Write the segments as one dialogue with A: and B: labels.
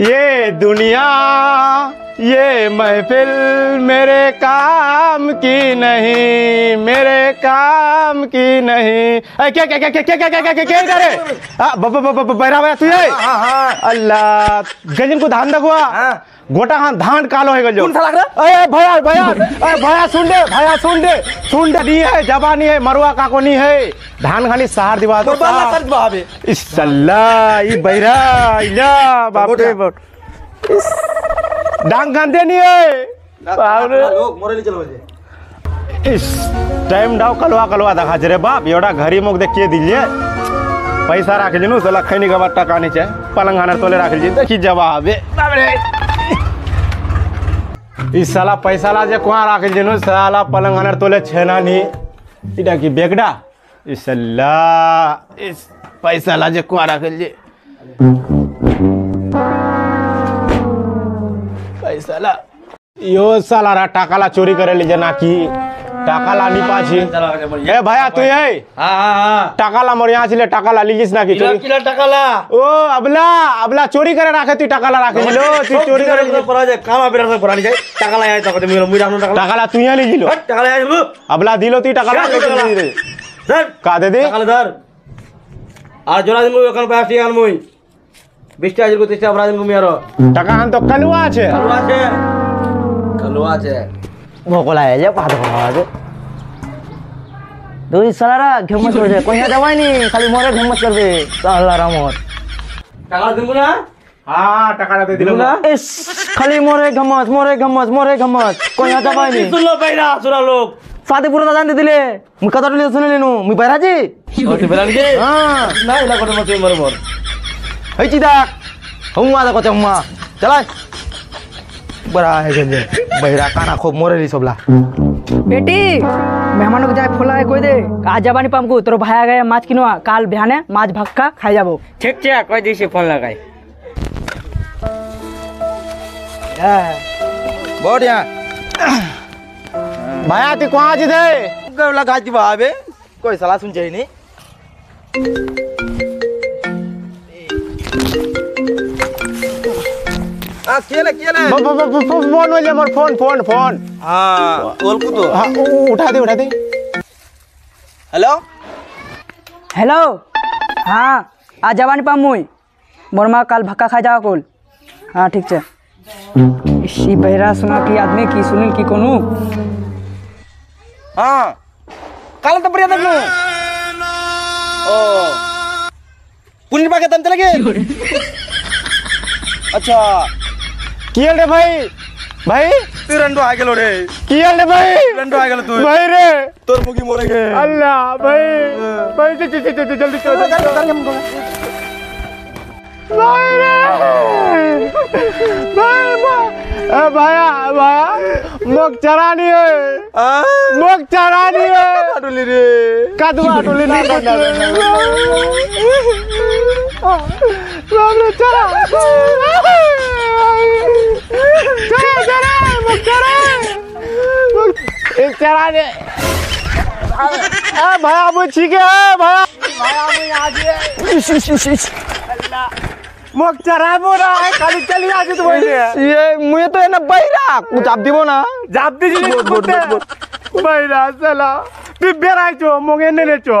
A: ये दुनिया ये महफिल मेरे काम की नहीं मेरे काम की नहीं ए, क्या क्या क्या क्या क्या क्या क्या क्या क्या क्या रे आ, ब- ब- ब- ब- बैरा भैया तू
B: हाँ हाँ
A: अल्लाह गजन को धान दगुआ
B: हाँ।
A: गोटा हाँ धान कालो है गजो अरे भैया भैया अरे भैया सुन दे भैया सुन दे सुन दे नहीं है जबा नहीं है मरुआ का को नहीं है धान खाली सहार दिवा दो इस अल्लाह ये बैरा इला बाप रे डांग गांधे नहीं है। इस टाइम डाव कलवा कलवा देखा रे बाप एवढा घरी मग देखिए दिलिए पैसा राखे नु सला खैनी के बाद टका नहीं चाहे पलंग हानर तोले राखे जी देखी जवाब इस साला पैसा ला जे कुआ राखे जिनु साला पलंग हानर तोले छेना नी इडा की बेगडा। इस अल्लाह इस पैसा ला जे कुआ राखे जी साला। यो साला रा टाकाला चोरी करे ले जना की? टाकाला नी पाछी। ए भैया तू ए
B: हाँ हाँ
A: टाकाला मोर यहाँ छिले टाकाला लीजिस ना
B: की
A: चोरी।
B: किला टाकाला।
A: ओ अबला अबला चोरी करे राखे तू टाकाला राखे लो। तू चोरी
B: करे ले। परा जाए काम बेरा से परा ले जाए टाकाला आए तो मेरा मुई
A: राखनो टाकाला। टाकाला
B: तू यहाँ ले लीलो
A: जिलो टाकाला आए अबला
B: दिलो तू टाकाला। ले
A: सर का दे
B: दे? टाकाला सर आ जोरा दिन मुई ओकन पास टी आन मुई। বিশটা আজকে কো তিরিশটা অপরাধ মুই আরও।
A: টাকা হান তো কালুয়া আছে।
B: কালো আছে। কালো আছে।
C: ভোকলা যে পাহাড় ভোকলা আছে। দুই সালারা ঘেমত করছে। কইয়া যাওয়াইনি খালি মরে ঘেমত করবে। সালা রামর
B: টাকালা দিন না?
A: হ্যাঁ টাকাটা দে দিল
B: দিল না?
C: ইস খালি মরে ঘমত মরে ঘমত মরে ঘমত কইয়া যাওয়াইনি
B: শুনলো বাইরা সুরা লোক।
C: সাথে পুরো জানতে দিলে। মুই কথা শুনে নিনু মুই বাইরাজি
B: ওতে বেরান গে
C: হ্যাঁ।
B: না ইলা করে মতে মর মর
C: thấy chị ta? Hôm qua ta có chồng mà. Trả lại. बड़ा है गंजे बहरा काना खूब मोरे ली सबला
D: बेटी मेहमानों को जाए फोला है कोई दे आज जबानी पाम को तोर भाया गए माछ किनवा काल बिहाने माछ भक्का खाई जाबो
E: ठीक छे कोई दिसे फ़ोन लगाई
C: बढ़िया
A: भाया ती कहाँ जी दे
C: गवला गाजी भाबे कोई सलाह सुन जाई नहीं आ
A: फ़ोन
C: फ़ोन फ़ोन फ़ोन तो
A: उठा दे उठा दे
C: हेलो
D: हेलो आ पा मुई मोर कल भक्का खा जा कुल हाँ ठीक छे इसी बहरा सुना की आदमी की सुनील की कोनु
C: हाँ कल तो बढ़िया देख पूर्णिमा के दम चलेंगे अच्छा।
A: कियल रे भाई? भाई?
C: तू रंडो आ गेलो रे।
A: कियल रे भाई?
C: रंडो आ गेलो तू।
A: भाई रे।
C: तोर मुगी मोरे
A: के अल्लाह भाई। हाँ। भाई जल्दी जल्दी जल्दी भाई रे। भाई
C: ए भाया
A: भाया मोक चरानी है। मोक चरानी है। अटुली रे। कादू अटुली ना Pablo, chala. Chala, chala, chala. एक चला दे भया वो ठीक है भया মোক চৰাই মোৰা কালি চলি আজি
C: তুমি ইয়ে মুয়ে তো এনা বাইরা কু চাপ দিব
A: না চাপ দিছি বাইরা চলা তুই বেড়াইছো
C: মোক
A: এনে নেছো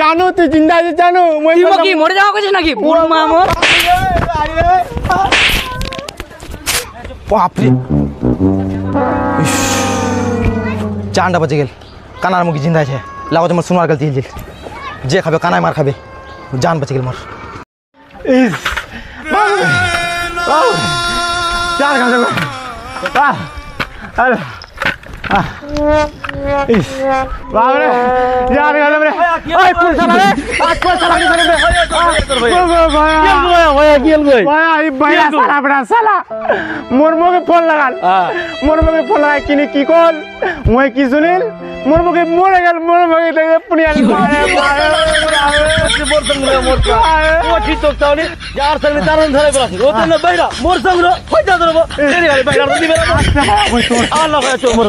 A: জানো তুই চিন্তা আছে জানো।
D: কি মরে যাওয়া করছিস নাকি?
C: বাপরে। চান্ডা বাজে গেল। কানার মুখি জিন্দা আছে। লাগো তোমার সোনার গেল দিয়ে যে খাবে কানায় মার খাবে। জান বাঁচে গেল
A: মার। চার খাবে আরে বাবরে যার গেলাম রে। ওই পুল চালা রে আজ পুল চালা রে রে মোর মুখে ফোন লাগাল। মোর মুখে ফোন লাগাই কিনি কি কল? মই কি শুনিল? মোর মুখে মরে গেল মোর মুখে দেখে পুনিয়াল মারে মারে
B: মোর সঙ্গে মোর ও ঠিক তো তাহলে যার সঙ্গে তার ধরে বলাছি ও তো বাইরা মোর সঙ্গে হই যা ধরবো বাইরা দিবে আল্লাহ ভাই তো মোর